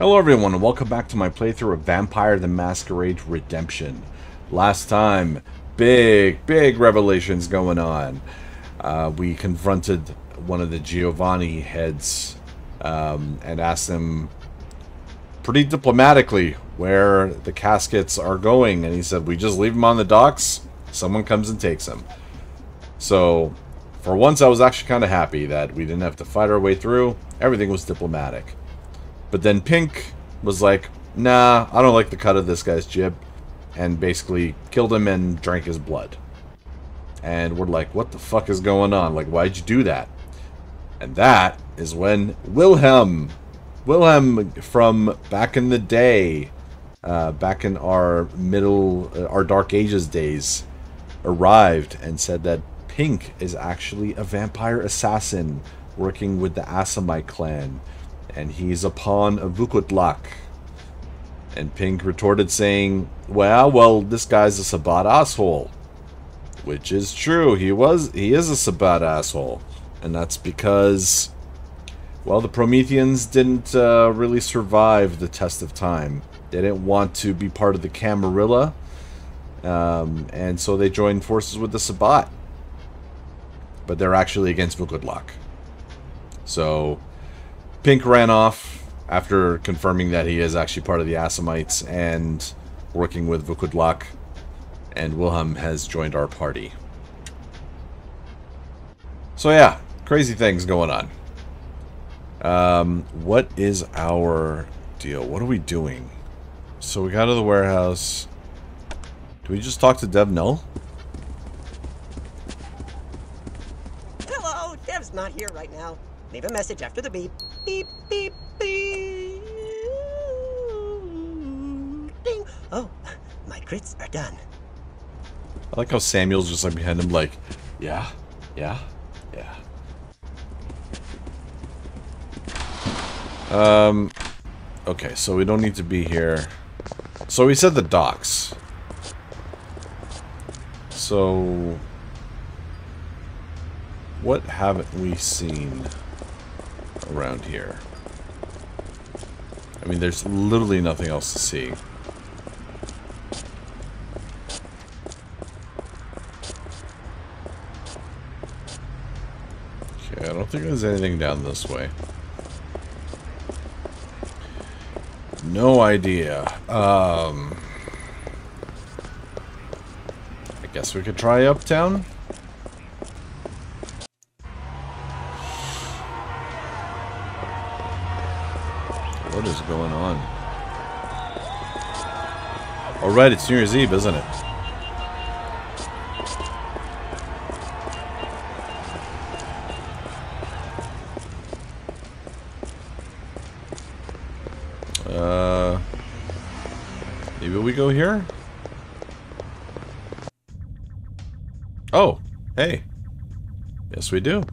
Hello everyone and welcome back to my playthrough of Vampire the Masquerade Redemption. Last time, big, big revelations going on. Uh, we confronted one of the Giovanni heads um, and asked him pretty diplomatically where the caskets are going and he said we just leave them on the docks, someone comes and takes them. So, for once I was actually kind of happy that we didn't have to fight our way through, everything was diplomatic. But then Pink was like, nah, I don't like the cut of this guy's jib. And basically killed him and drank his blood. And we're like, what the fuck is going on? Like, why'd you do that? And that is when Wilhelm, Wilhelm from back in the day, uh, back in our middle, uh, our Dark Ages days, arrived and said that Pink is actually a vampire assassin working with the Assamite clan and he's a pawn of Vukodlak. And Pink retorted saying, well, well, this guy's a Sabbat asshole. Which is true, he was, he is a Sabbat asshole. And that's because, well, the Prometheans didn't uh, really survive the test of time. They didn't want to be part of the Camarilla, um, and so they joined forces with the Sabbat. But they're actually against Vukodlak. So, Pink ran off after confirming that he is actually part of the Assamites and working with Vukodlak, and Wilhelm has joined our party. So yeah, crazy things going on. Um, what is our deal? What are we doing? So we got to the warehouse. Do we just talk to Dev Null? Hello, Dev's not here right now. Leave a message after the beep. Beep, beep, beep. Ding. Oh, my crits are done. I like how Samuel's just like behind him like, yeah, yeah, yeah. Um, okay, so we don't need to be here. So we said the docks. So, what haven't we seen around here? I mean, there's literally nothing else to see. Okay, I don't think there's anything down this way. No idea. Um, I guess we could try uptown. What is going on? Alright, it's New Year's Eve, isn't it? Uh, maybe we go here? Oh, hey. Yes, we do.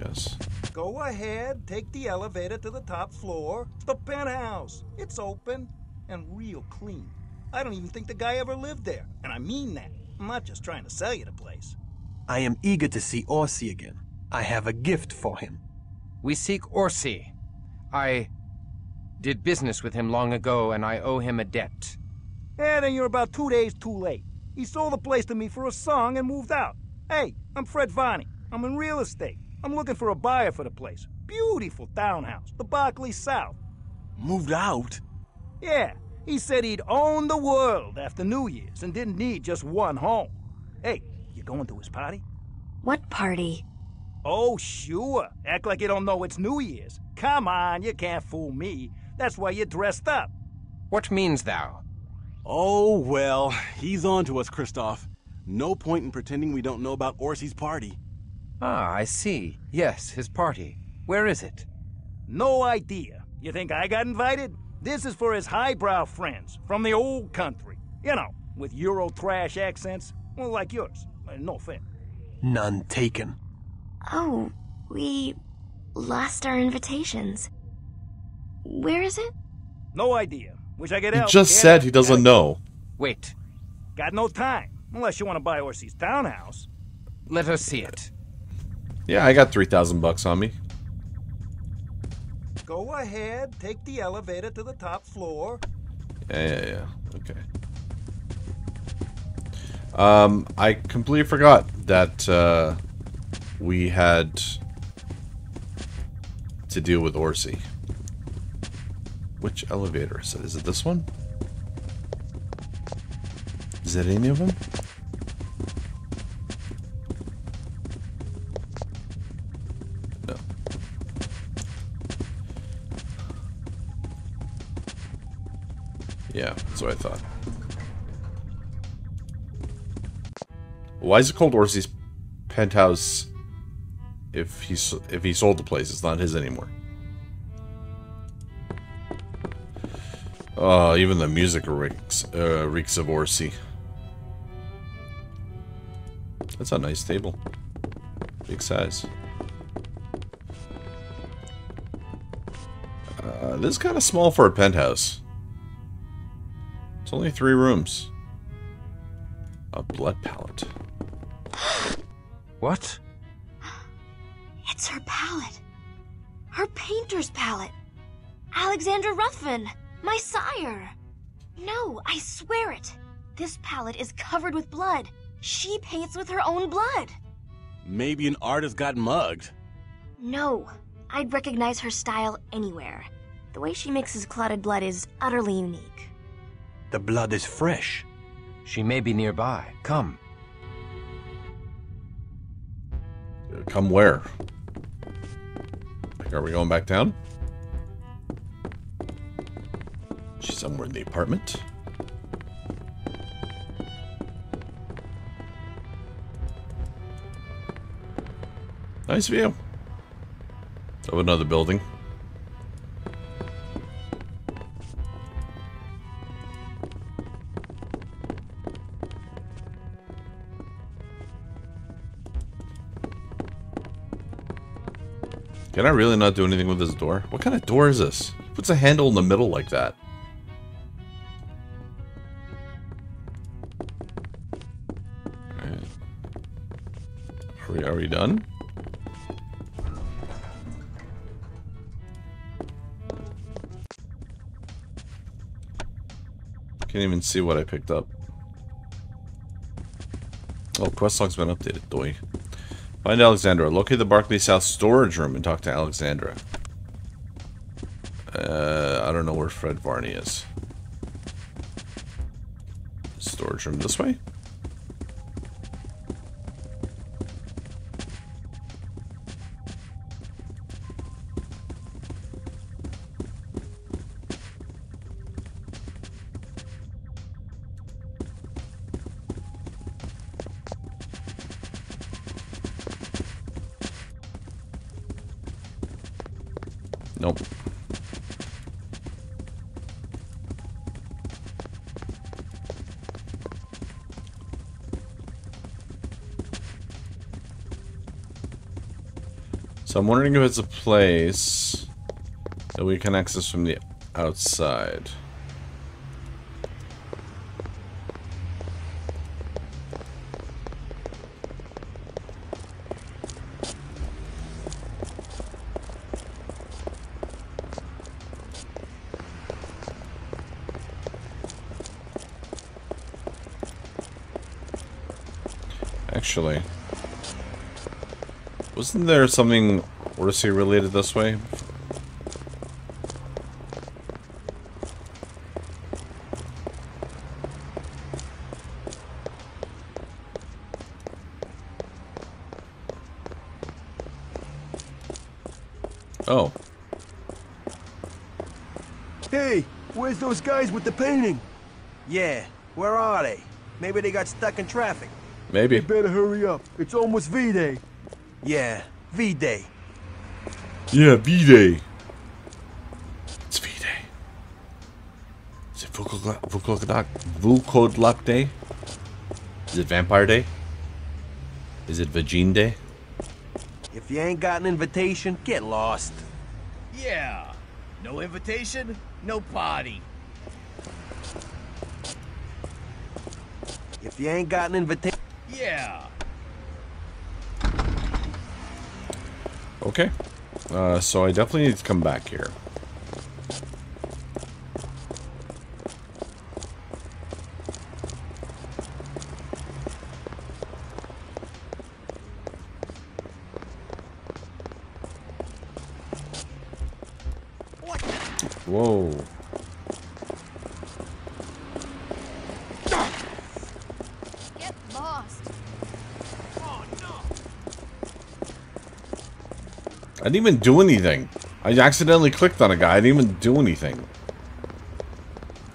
Yes. Go ahead, take the elevator to the top floor. The penthouse. It's open and real clean. I don't even think the guy ever lived there. And I mean that. I'm not just trying to sell you the place. I am eager to see Orsi again. I have a gift for him. We seek Orsi. I did business with him long ago, and I owe him a debt. Yeah, then you're about two days too late. He sold the place to me for a song and moved out. Hey, I'm Fred Vani. I'm in real estate. I'm looking for a buyer for the place. Beautiful townhouse, the Barclay South. Moved out? Yeah, he said he'd own the world after New Year's and didn't need just one home. Hey, you going to his party? What party? Oh, sure. Act like you don't know it's New Year's. Come on, you can't fool me. That's why you're dressed up. What means thou? Oh, well, he's on to us, Christof. No point in pretending we don't know about Orsi's party. Ah, I see. Yes, his party. Where is it? No idea. You think I got invited? This is for his highbrow friends from the old country. You know, with Euro trash accents. Well, like yours. Uh, No offense. None taken. Oh, we lost our invitations. Where is it? No idea. Wish I could He just Can't said help. he doesn't know. Wait, Got no time. Unless you want to buy Orsi's townhouse. let us see it. Yeah, I got 3,000 bucks on me. Go ahead, take the elevator to the top floor. Yeah, yeah, yeah. Okay. Um, I completely forgot that uh, we had to deal with Orsi. Which elevator is it? Is it this one? Is it any of them? What I thought. Why is it called Orsi's penthouse if he if he sold the place? It's not his anymore. Oh, even the music reeks, uh, reeks of Orsi. That's a nice table. Big size. Uh, this is kind of small for a penthouse. It's only three rooms. A blood palette. What? It's her palette. Her painter's palette. Alexandra Ruthven, my sire. No, I swear it. This palette is covered with blood. She paints with her own blood. Maybe an artist got mugged. No, I'd recognize her style anywhere. The way she mixes clotted blood is utterly unique. The blood is fresh. She may be nearby. Come. Come where? Like, are we going back down? She's somewhere in the apartment. Nice view. Of another building. Can I really not do anything with this door? What kind of door is this? Who puts a handle in the middle like that? Are we, are we done? Can't even see what I picked up. Oh, quest log's been updated, doy. Find Alexandra. Locate the Barclay South storage room and talk to Alexandra. Uh, I don't know where Fred Varney is. Storage room this way? I'm wondering if it's a place that we can access from the outside. Actually, wasn't there something Odyssey related this way? Oh, Hey, where's those guys with the painting? Yeah, where are they? Maybe they got stuck in traffic. maybe. Better hurry up. It's almost V-Day. Yeah, V-Day. Yeah, V-Day. It's V-Day. Is it Vukodlak Vukodlak Vukodlak Day? Is it Vampire Day? Is it Vagine Day? If you ain't got an invitation, get lost. Yeah. No invitation, no party. If you ain't got an invitation, Yeah. Okay. Uh, so I definitely need to come back here. Whoa. Get lost. I didn't even do anything. I accidentally clicked on a guy. I didn't even do anything.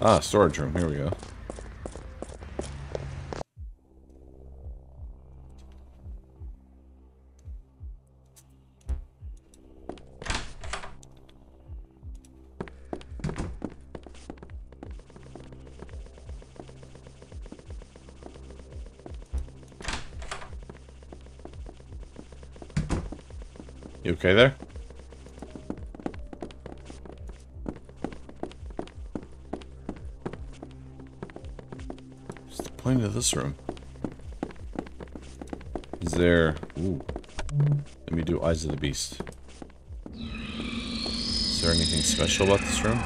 Ah, storage room. Here we go. Point of this room? Is there... Ooh. Let me do Eyes of the Beast. Is there anything special about this room?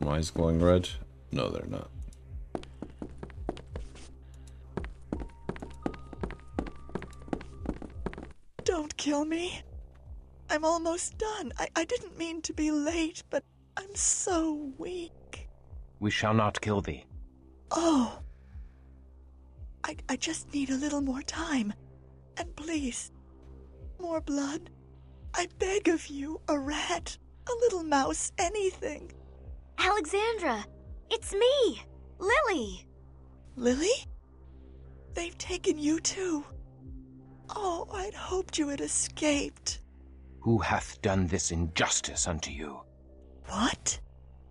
My eyes glowing red? No, they're not. Don't kill me. I'm almost done. I, I didn't mean to be late, but I'm so weak. We shall not kill thee. Oh. I, I just need a little more time. And please, more blood. I beg of you, a rat, a little mouse, anything. Alexandra, it's me, Lily. Lily? They've taken you too. Oh, I'd hoped you had escaped. Who hath done this injustice unto you? What?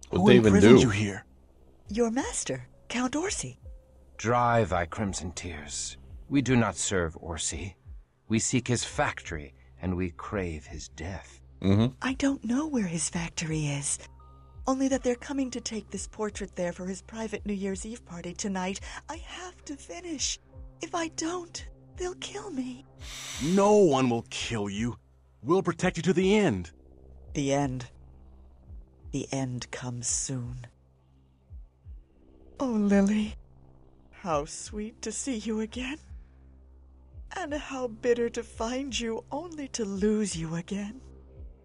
What Who they even imprisoned do? you here? Your master, Count Orsi. Dry thy crimson tears. We do not serve Orsi. We seek his factory, and we crave his death. Mm-hmm. I don't know where his factory is. Only that they're coming to take this portrait there for his private New Year's Eve party tonight. I have to finish. If I don't, they'll kill me. No one will kill you. We'll protect you to the end. The end. The end comes soon. Oh, Lily. How sweet to see you again. And how bitter to find you only to lose you again.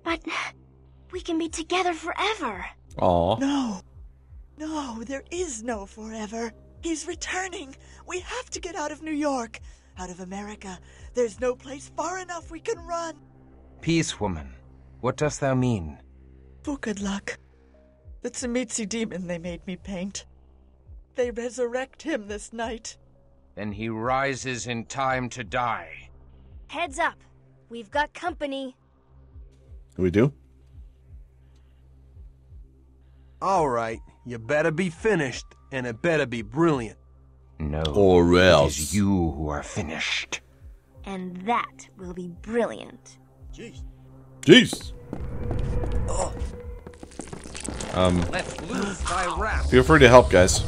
But we can be together forever. Aw. No. No, there is no forever. He's returning. We have to get out of New York. Out of America. There's no place far enough we can run. Peace, woman. What dost thou mean? For good luck. The Tzimisce demon they made me paint. They resurrect him this night. Then he rises in time to die. Heads up. We've got company. We do? All right, you better be finished, and it better be brilliant. No. Or else. is you who are finished. And that will be brilliant. Jeez. Jeez. Oh. Um, Let loose thy wrath. feel free to help, guys.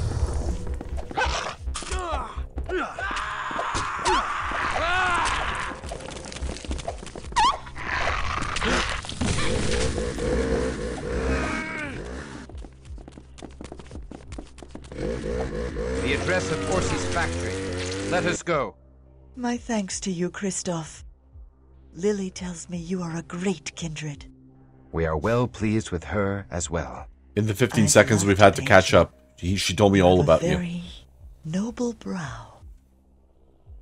The address of Orsi's factory. Let us go. My thanks to you, Christof. Lily tells me you are a great kindred. We are well pleased with her as well. In the 15 I'd seconds love we've had to catch up, he, she told me all Have about a you. very noble brow.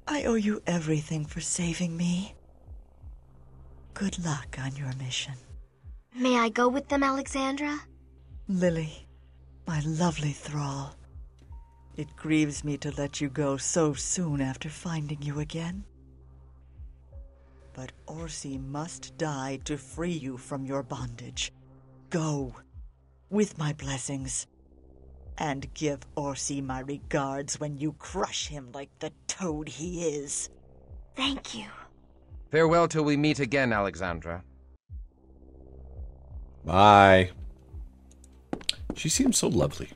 I owe you everything for saving me. Good luck on your mission. May I go with them, Alexandra? Lily, my lovely thrall. It grieves me to let you go so soon after finding you again. But Orsi must die to free you from your bondage. Go, with my blessings. And give Orsi my regards when you crush him like the toad he is. Thank you. Farewell till we meet again, Alexandra. Bye. She seems so lovely.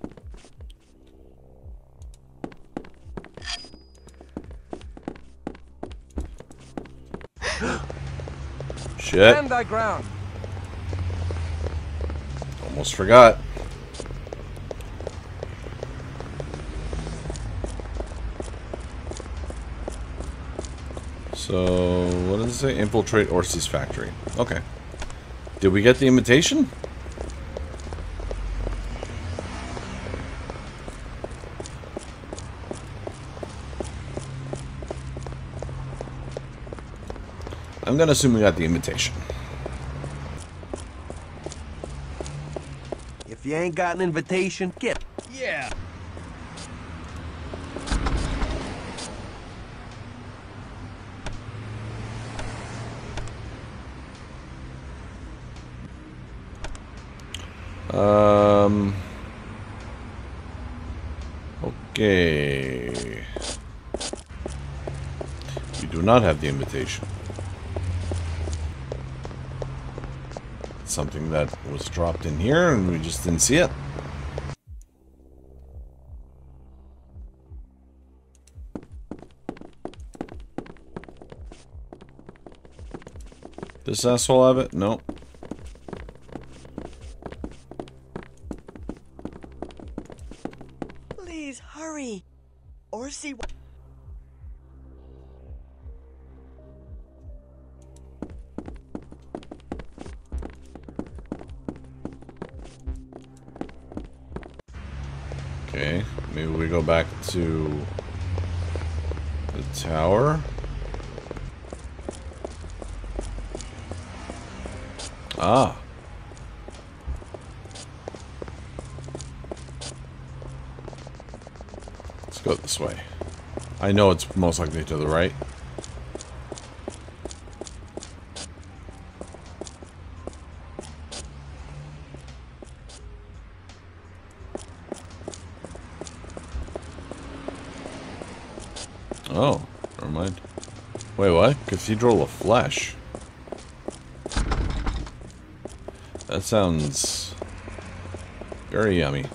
Shit. Stand thy ground. Almost forgot. So, what does it say? Infiltrate Orsi's factory. Okay. Did we get the invitation? I'm gonna assume we got the invitation. You ain't got an invitation, get. Yeah. Um. Okay. We do not have the invitation. Something that was dropped in here and we just didn't see it. This asshole have it? No. To the tower. Ah. Let's go this way. I know it's most likely to the right. Oh, never mind. Wait, what? Cathedral of Flesh. That sounds very yummy.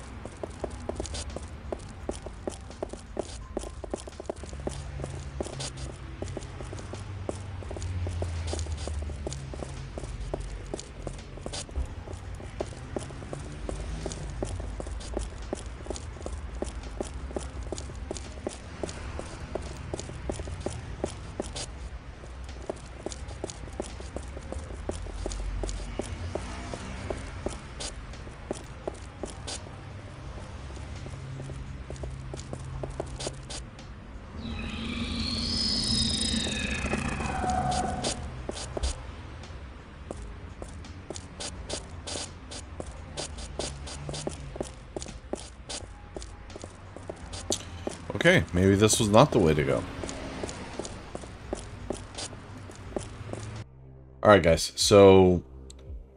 Okay, maybe this was not the way to go. Alright guys, so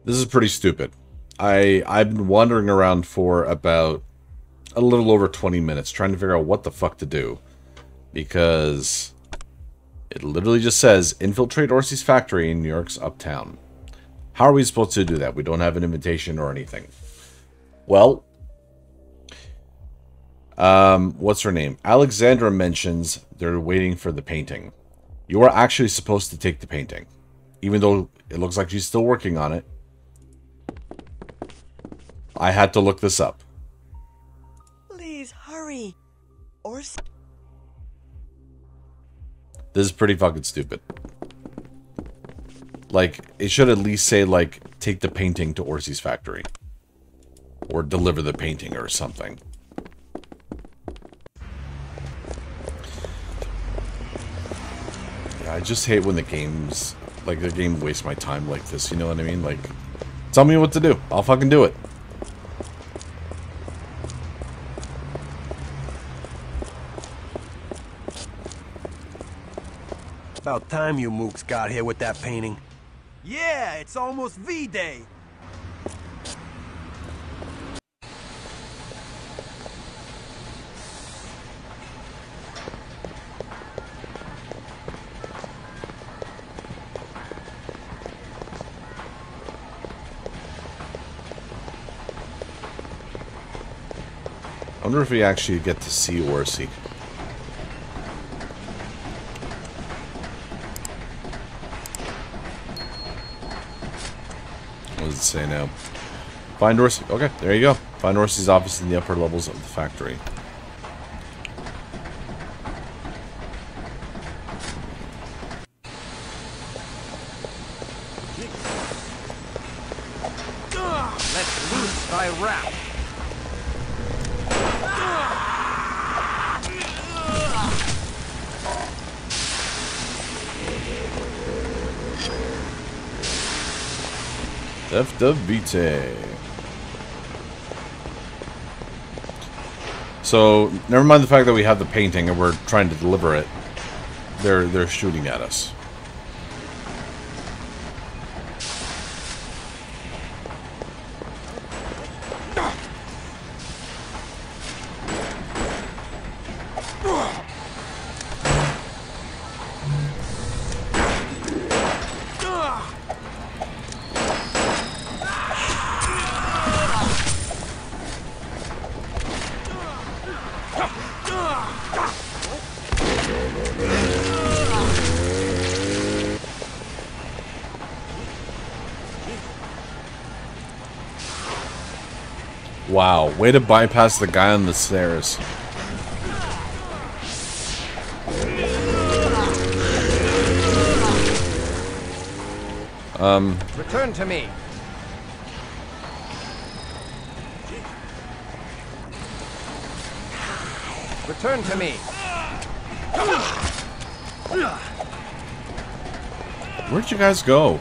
this is pretty stupid. I I've been wandering around for about a little over 20 minutes trying to figure out what the fuck to do. Because it literally just says infiltrate Orsi's factory in New York's uptown. How are we supposed to do that? We don't have an invitation or anything. Well, um, what's her name? Alexandra mentions they're waiting for the painting. You are actually supposed to take the painting. Even though it looks like she's still working on it. I had to look this up. Please hurry. Orsi. This is pretty fucking stupid. Like, it should at least say, like, take the painting to Orsi's factory. Or deliver the painting or something. I just hate when the games, like, the game wastes my time like this, you know what I mean? Like, tell me what to do. I'll fucking do it. About time you mooks got here with that painting. Yeah, it's almost V-Day. wonder if we actually get to see Orsi. What does it say now? Find Orsi. Okay, there you go. Find Orsi's office in the upper levels of the factory. Vitae. So, never mind the fact that we have the painting and we're trying to deliver it. They're they're shooting at us. Wow, way to bypass the guy on the stairs. Um, Return to me. Return to me. where'd you guys go?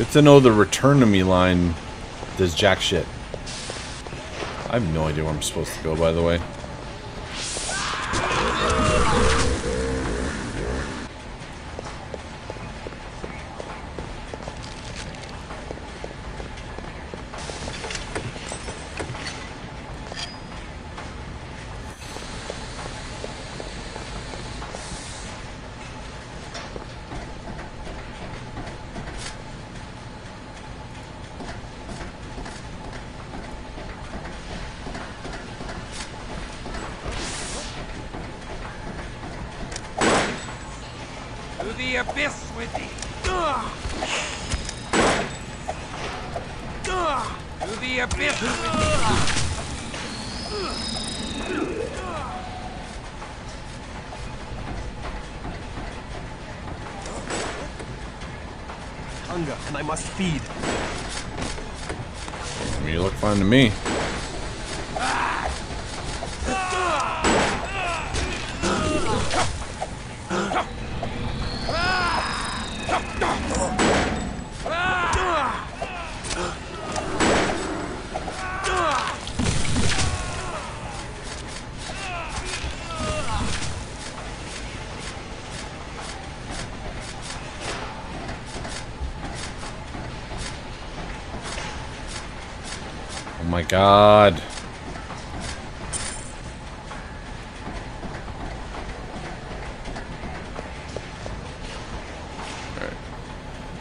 Good to know the return to me line does jack shit. I have no idea where I'm supposed to go, by the way. To the abyss with thee. To the abyss with thee. Hunger, and I must feed. You look fine to me. Oh my god.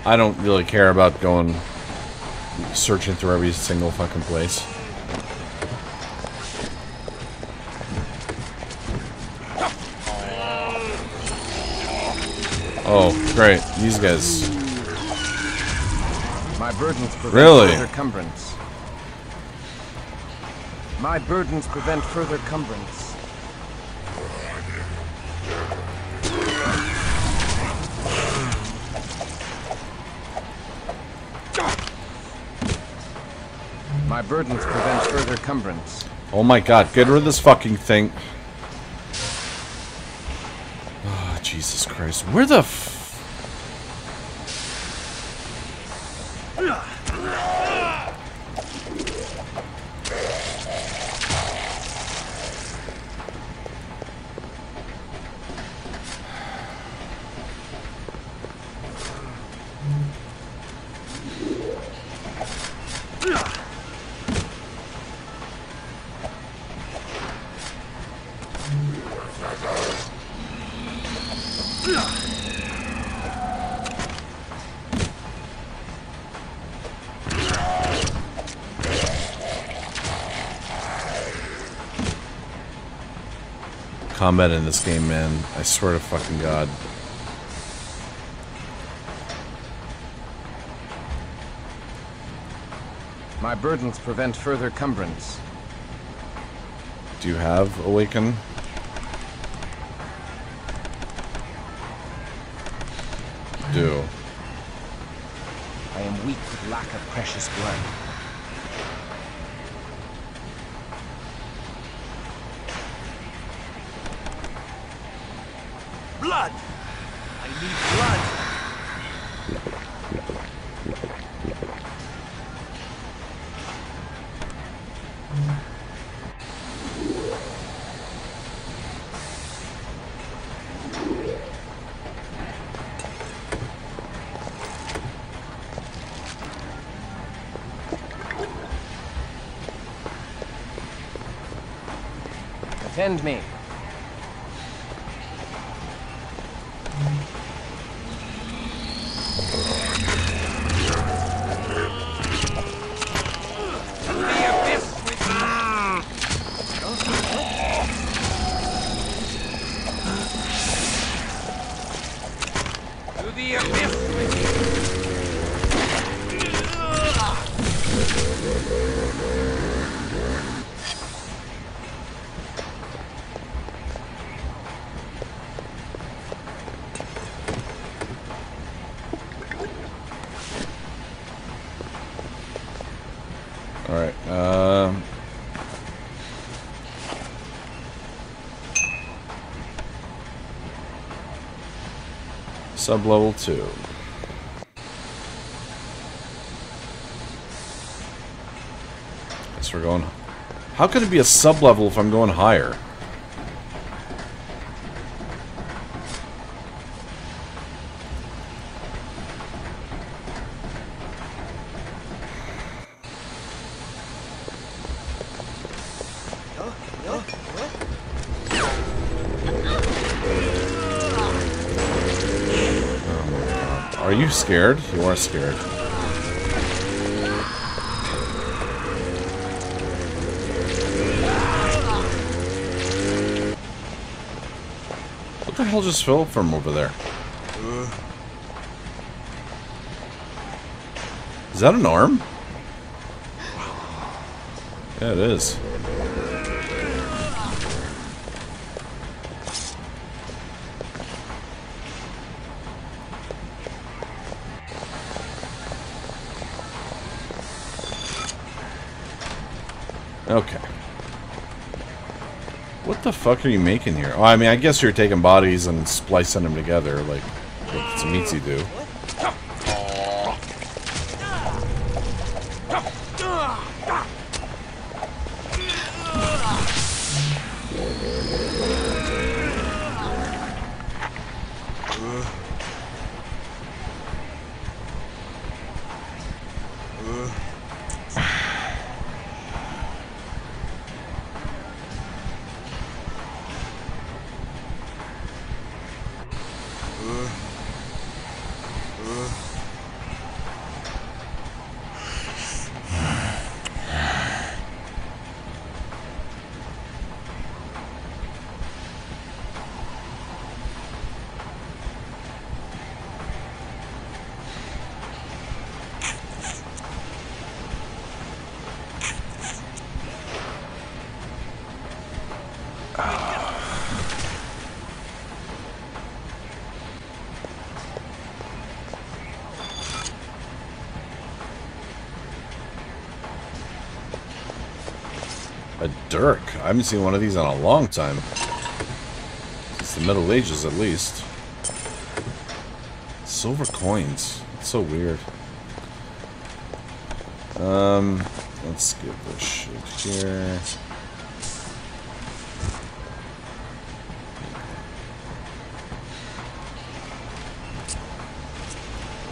I don't really care about going searching through every single fucking place. Oh, great. These guys. My burdens Really? My burdens prevent further cumbrance. My burdens prevent further cumbrance. Oh my god, get rid of this fucking thing. Oh, Jesus Christ. Where the combat in this game, man. I swear to fucking god. My burdens prevent further cumbrance. Do you have Awaken? Attend me. Sub-level 2. Guess we're going... How could it be a sub-level if I'm going higher? You scared? You are scared. What the hell just fell from over there? Is that an arm? Yeah, it is. Fuck are you making here? Oh, I mean, I guess you're taking bodies and splicing them together, like what Tzimisce do. A dirk. I haven't seen one of these in a long time. Since the Middle Ages, at least. Silver coins. It's so weird. Um, let's skip this shit here.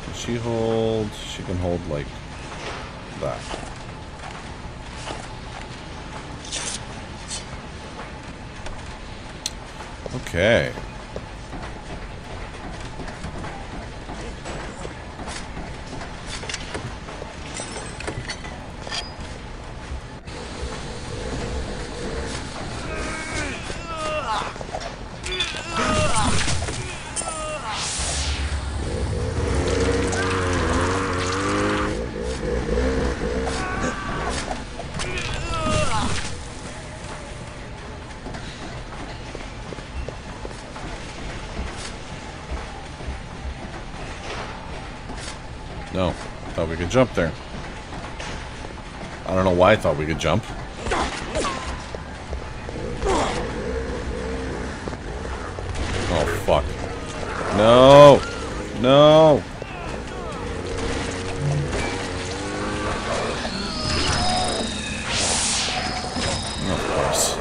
Can she hold? She can hold like that. Okay. Could jump there. I don't know why I thought we could jump. Oh, fuck. No! No! Of course.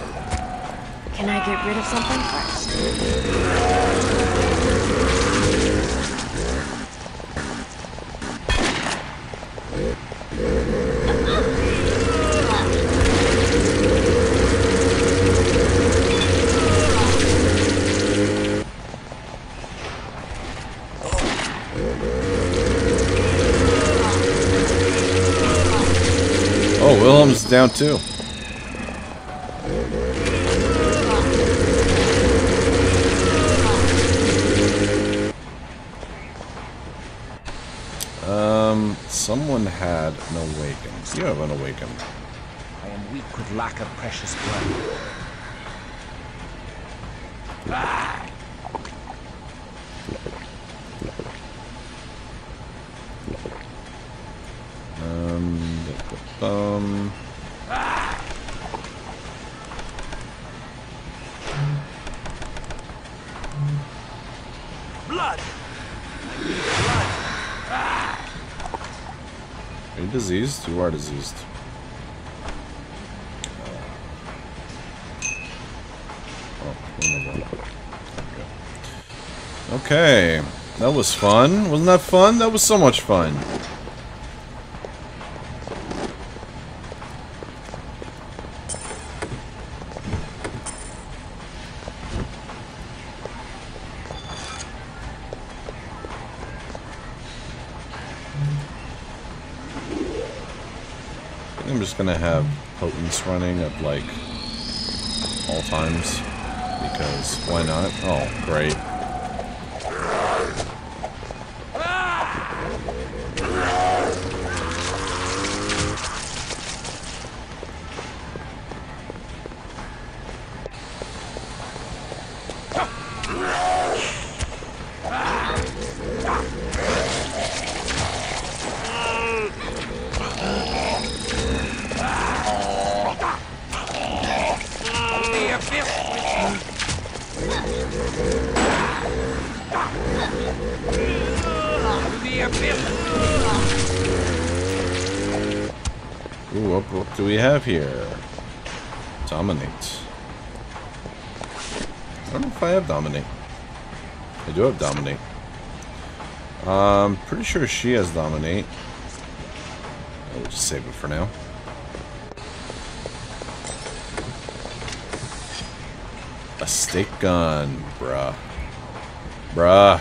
Can I get rid of something first? Down too. Um, someone had an awaken. You have an awaken. I am weak with lack of precious blood. You are diseased. Oh, oh go. Okay, that was fun. Wasn't that fun? That was so much fun. Gonna have potence running at like all times because why not? Oh, great. I don't know if I have Dominate. I do have Dominate. Um, pretty sure she has Dominate. I'll just save it for now. A stake gun, bruh. Bruh.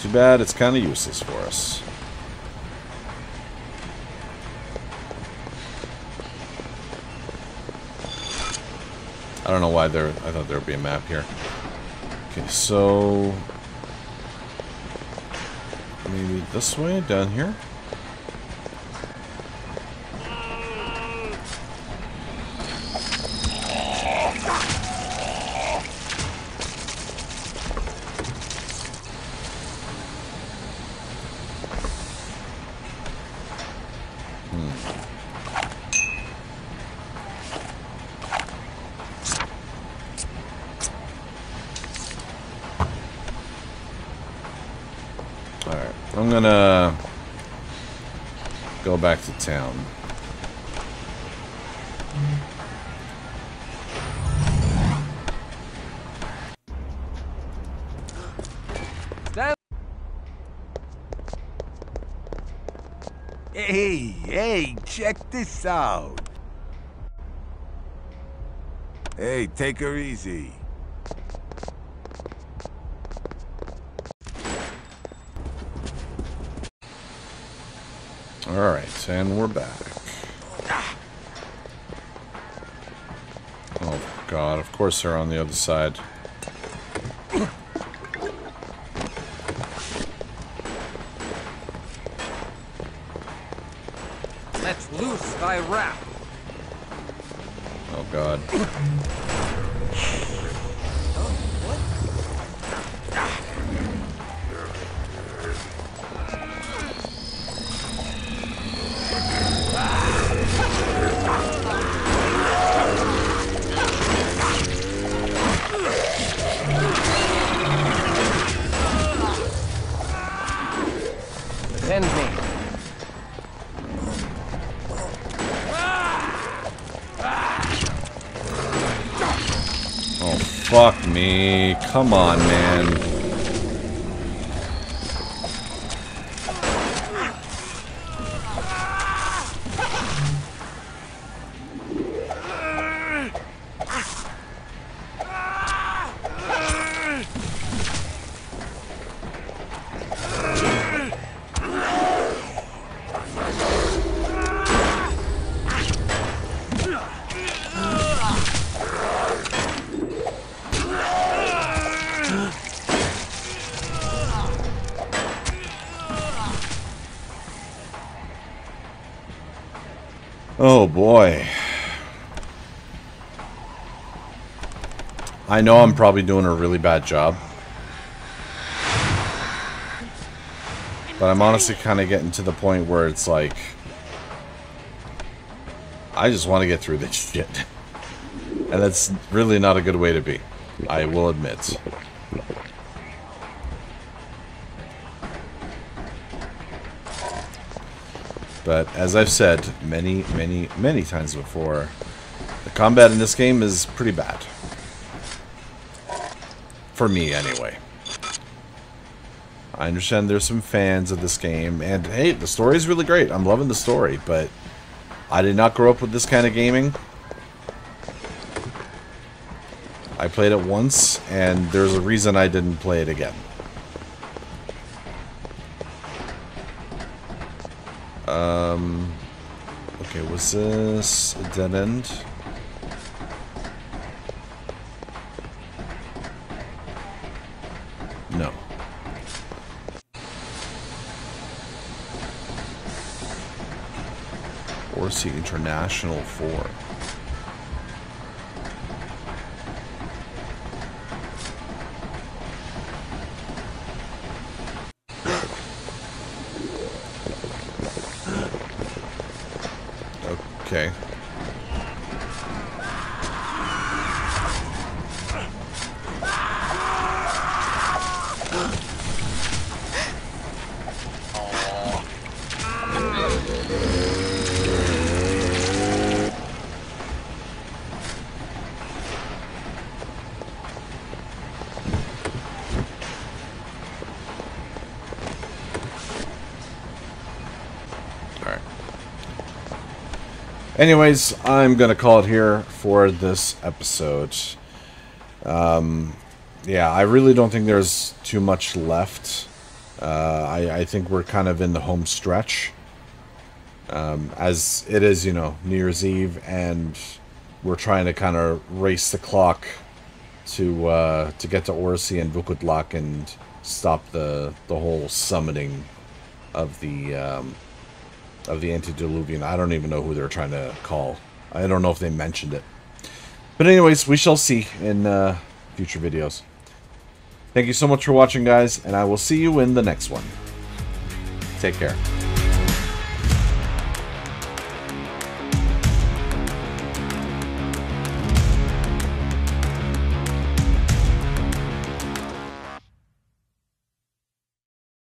Too bad it's kind of useless for us. I don't know why there. I thought there would be a map here. Okay, so maybe this way down here. Alright, I'm gonna go back to town. Hey, hey, check this out. Hey, take her easy. Alright, and we're back. Oh god, of course they're on the other side. Let's loose thy wrath. Oh god. Fuck me. Come on, man. I know I'm probably doing a really bad job. But I'm honestly kind of getting to the point where it's like... I just want to get through this shit. And that's really not a good way to be. I will admit. But as I've said many, many, many times before, the combat in this game is pretty bad. For me, anyway. I understand there's some fans of this game, and hey, the story is really great. I'm loving the story, but I did not grow up with this kind of gaming. I played it once, and there's a reason I didn't play it again. Um, okay, was this a dead end? No. Orsi International 4. Anyways, I'm going to call it here for this episode. Um, yeah, I really don't think there's too much left. Uh, I, I think we're kind of in the home stretch. Um, as it is, you know, New Year's Eve, and we're trying to kind of race the clock to uh, to get to Orsi and Vukodlak and stop the the whole summoning of the um, of the antediluvian. I don't even know who they're trying to call. I don't know if they mentioned it. But anyways, we shall see in uh, future videos. Thank you so much for watching, guys, and I will see you in the next one. Take care.